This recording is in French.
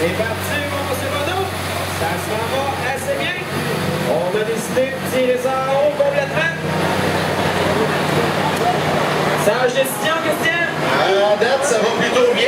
C'est parti, mon monsieur Bono. Ça se va assez bien. On a décidé de tirer ça en haut complètement. Sage décision, Christian? À date, ça va plutôt bien.